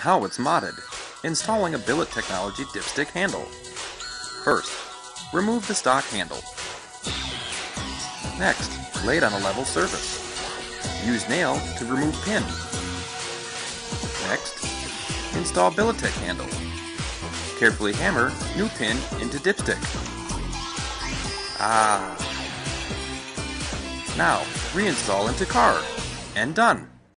How it's modded. Installing a billet technology dipstick handle. First, remove the stock handle. Next, lay it on a level surface. Use nail to remove pin. Next, install Billet Tech handle. Carefully hammer new pin into dipstick. Ah. Now, reinstall into car. And done.